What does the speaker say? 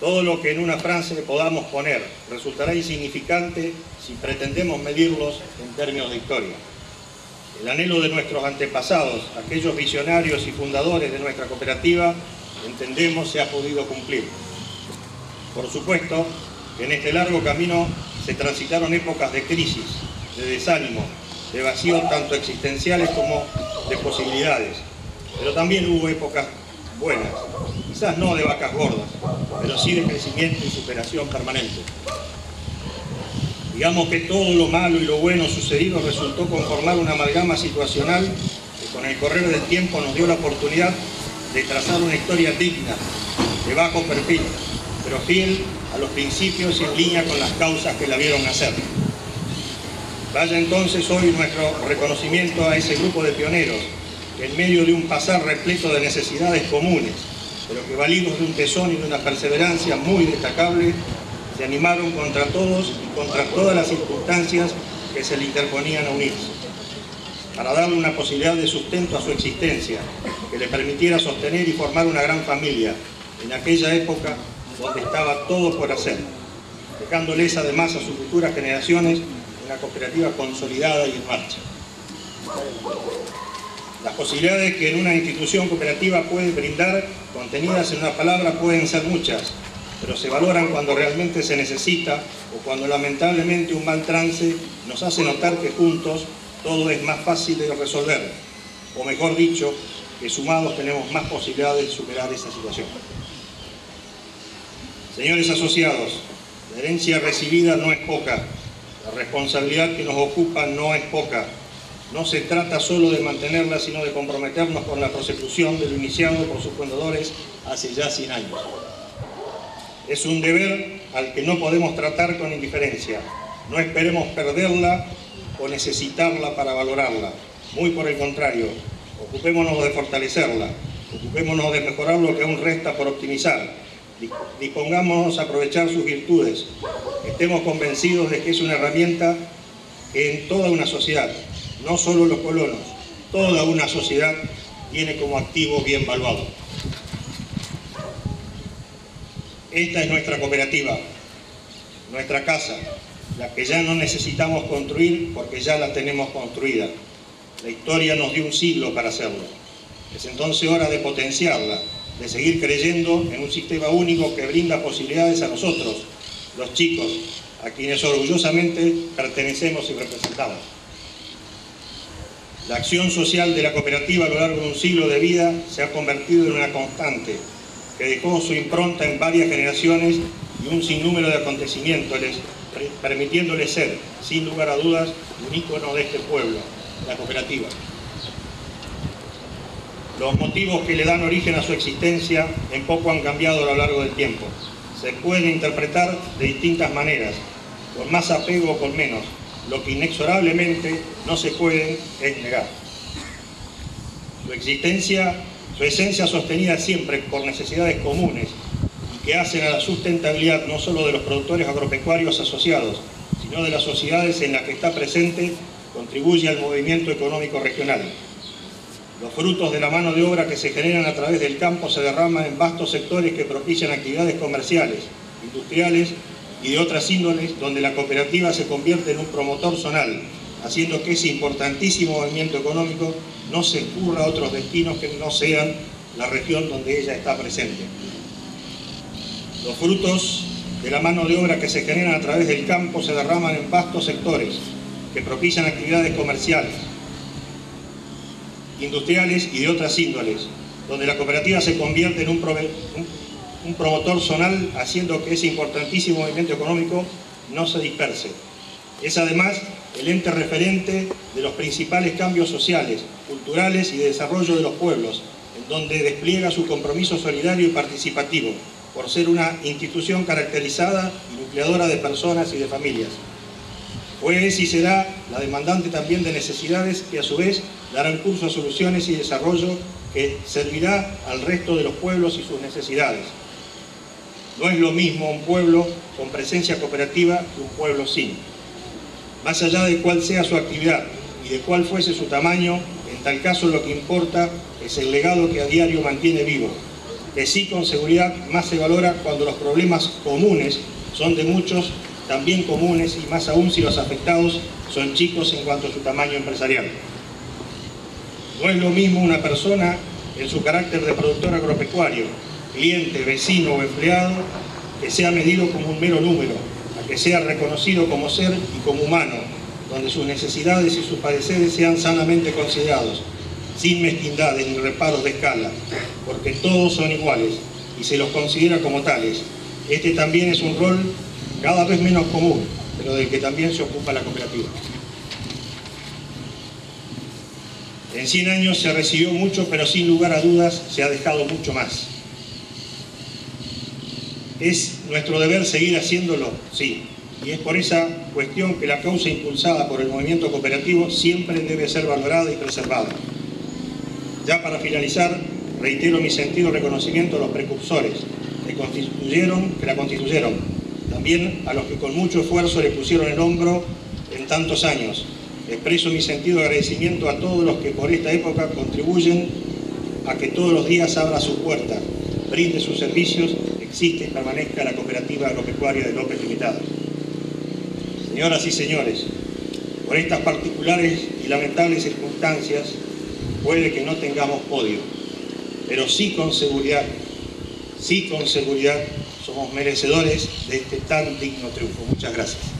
Todo lo que en una frase podamos poner resultará insignificante si pretendemos medirlos en términos de historia. El anhelo de nuestros antepasados, aquellos visionarios y fundadores de nuestra cooperativa, entendemos se ha podido cumplir. Por supuesto en este largo camino se transitaron épocas de crisis, de desánimo, de vacíos tanto existenciales como de posibilidades, pero también hubo épocas buenas, quizás no de vacas gordas, pero sí de crecimiento y superación permanente. Digamos que todo lo malo y lo bueno sucedido resultó conformar una amalgama situacional que con el correr del tiempo nos dio la oportunidad de trazar una historia digna, de bajo perfil, pero fiel a los principios y en línea con las causas que la vieron nacer. Vaya entonces hoy nuestro reconocimiento a ese grupo de pioneros en medio de un pasar repleto de necesidades comunes, pero que validos de un tesón y de una perseverancia muy destacable, se animaron contra todos y contra todas las circunstancias que se le interponían a unirse, para darle una posibilidad de sustento a su existencia, que le permitiera sostener y formar una gran familia en aquella época donde estaba todo por hacer, dejándoles además a sus futuras generaciones una cooperativa consolidada y en marcha. Las posibilidades que en una institución cooperativa puede brindar, contenidas en una palabra, pueden ser muchas, pero se valoran cuando realmente se necesita o cuando lamentablemente un mal trance nos hace notar que juntos todo es más fácil de resolver, o mejor dicho, que sumados tenemos más posibilidades de superar esta situación. Señores asociados, la herencia recibida no es poca, la responsabilidad que nos ocupa no es poca. No se trata solo de mantenerla, sino de comprometernos con la prosecución de lo iniciado por sus fundadores hace ya 100 años. Es un deber al que no podemos tratar con indiferencia. No esperemos perderla o necesitarla para valorarla. Muy por el contrario, ocupémonos de fortalecerla, ocupémonos de mejorar lo que aún resta por optimizar, dispongámonos a aprovechar sus virtudes, estemos convencidos de que es una herramienta que en toda una sociedad, no solo los colonos, toda una sociedad tiene como activo bien valuado. Esta es nuestra cooperativa, nuestra casa, la que ya no necesitamos construir porque ya la tenemos construida. La historia nos dio un siglo para hacerlo. Es entonces hora de potenciarla, de seguir creyendo en un sistema único que brinda posibilidades a nosotros, los chicos, a quienes orgullosamente pertenecemos y representamos. La acción social de la cooperativa a lo largo de un siglo de vida se ha convertido en una constante que dejó su impronta en varias generaciones y un sinnúmero de acontecimientos, permitiéndole ser, sin lugar a dudas, un ícono de este pueblo, la cooperativa. Los motivos que le dan origen a su existencia en poco han cambiado a lo largo del tiempo. Se pueden interpretar de distintas maneras, con más apego o con menos. Lo que inexorablemente no se puede es negar. Su existencia, su esencia sostenida siempre por necesidades comunes y que hacen a la sustentabilidad no solo de los productores agropecuarios asociados, sino de las sociedades en las que está presente, contribuye al movimiento económico regional. Los frutos de la mano de obra que se generan a través del campo se derraman en vastos sectores que propician actividades comerciales, industriales y de otras índoles donde la cooperativa se convierte en un promotor zonal, haciendo que ese importantísimo movimiento económico no se escurra a otros destinos que no sean la región donde ella está presente. Los frutos de la mano de obra que se generan a través del campo se derraman en vastos sectores que propician actividades comerciales, industriales y de otras índoles, donde la cooperativa se convierte en un, un, promotor zonal, haciendo que ese importantísimo movimiento económico no se disperse. Es además el ente referente de los principales cambios sociales, culturales y de desarrollo de los pueblos, en donde despliega su compromiso solidario y participativo, por ser una institución caracterizada y nucleadora de personas y de familias. Fue y será la demandante también de necesidades que a su vez darán curso a soluciones y desarrollo que servirá al resto de los pueblos y sus necesidades. No es lo mismo un pueblo con presencia cooperativa que un pueblo sin. Más allá de cuál sea su actividad y de cuál fuese su tamaño, en tal caso lo que importa es el legado que a diario mantiene vivo, que sí con seguridad más se valora cuando los problemas comunes son de muchos, también comunes y más aún si los afectados son chicos en cuanto a su tamaño empresarial. No es lo mismo una persona en su carácter de productor agropecuario, cliente, vecino o empleado, que sea medido como un mero número, a que sea reconocido como ser y como humano, donde sus necesidades y sus padeceres sean sanamente considerados, sin mezquindades ni reparos de escala, porque todos son iguales y se los considera como tales. Este también es un rol cada vez menos común, pero del que también se ocupa la cooperativa. En 100 años se recibió mucho, pero sin lugar a dudas se ha dejado mucho más. ¿Es nuestro deber seguir haciéndolo? Sí. Y es por esa cuestión que la causa impulsada por el movimiento cooperativo siempre debe ser valorada y preservada. Ya para finalizar, reitero mi sentido reconocimiento a los precursores que, constituyeron, que la constituyeron, también a los que con mucho esfuerzo le pusieron el hombro en tantos años. Expreso mi sentido de agradecimiento a todos los que por esta época contribuyen a que todos los días abra su puerta, brinde sus servicios, existe y permanezca la cooperativa agropecuaria de López Limitada. Señoras y señores, por estas particulares y lamentables circunstancias, puede que no tengamos podio, pero sí con seguridad, sí con seguridad somos merecedores de este tan digno triunfo. Muchas gracias.